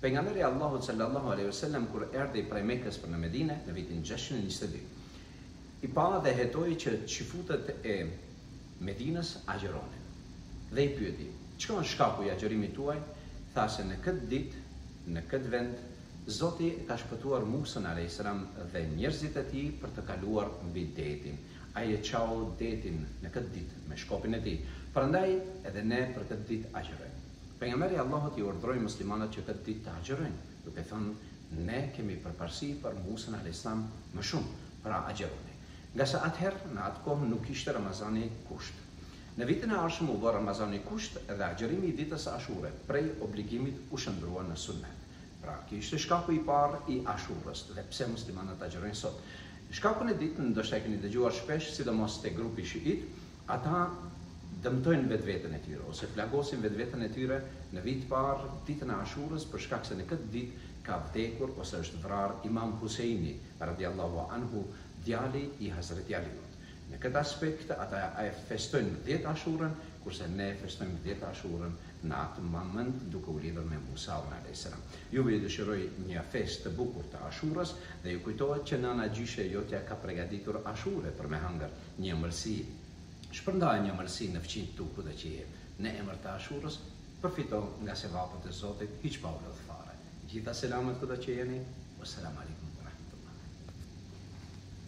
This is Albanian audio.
Pejgamberi i Allahut sallallahu alejhi ve selem kur erdhi prej Mekës për në Medine në vitin gjashtëqind e njëzet e dy, i pa dhe hetoi që çifutët e Medinës agjëronin. Dhe i pyeti, Çka është shkaku i agjërimit tuaj? Tha se në këtë ditë, në këtë vend, Zoti e ka shpëtuar Musën alejhis-selam dhe njerëzit e tij për të kaluar mbi detin. Ai e çau detin në këtë ditë me shkopin e tij. Prandaj edhe ne për këtë ditë agjërojmë. Pejgamberi i Allahut i urdhëroi muslimanët që këtë ditë të agjërojnë, duke thënë, Ne kemi përparësi për Musën alejhissalam më shumë, pra agjëroni. Ngase atëherë, në atë kohë nuk ishte Ramazani kusht. Në vitin e ardhshëm u bë Ramazani kusht dhe agjërimi i ditës Ashure prej obligimit u shndrua në sunnet. Pra, ky ishte shkaku i parë i Ashurës dhe pse muslimanët agjërojnë sot. Shkakun e dytë ndoshta e keni dëgjuar shpesh, sidomos te grupi shi'it, Ata dëmtojnë vetveten e tyre, ose plagosin vetveten e tyre në vijë të parë ditën e Ashurës për shkak se në këtë ditë ka vdekur ose është vrarë Imam Huseini, radijallahu anhu, djali i Hazreti Aliut. Në këtë aspekt ata e festojnë dhjetë Ashurën, kurse ne e festojmë dhjetë Ashurën në atë moment duke u lidhur me Musaun, alejhi selam. Juve ju dëshiroj një festë të bukur të Ashurës dhe ju kujtohet që nëna gjyshe jotja ka pregaditur Ashure për me hëngër, Një ëmbëlsi, Shpërndajë një ëmbëlsi në fqinjtë e tu kudo që je, në emër të Ashurës, përfito nga sevapët e Zotit, hiç pa u lodhë fare. Gjitha selamet kudo që jeni, Wassalam Alejkum Warahmatullahi.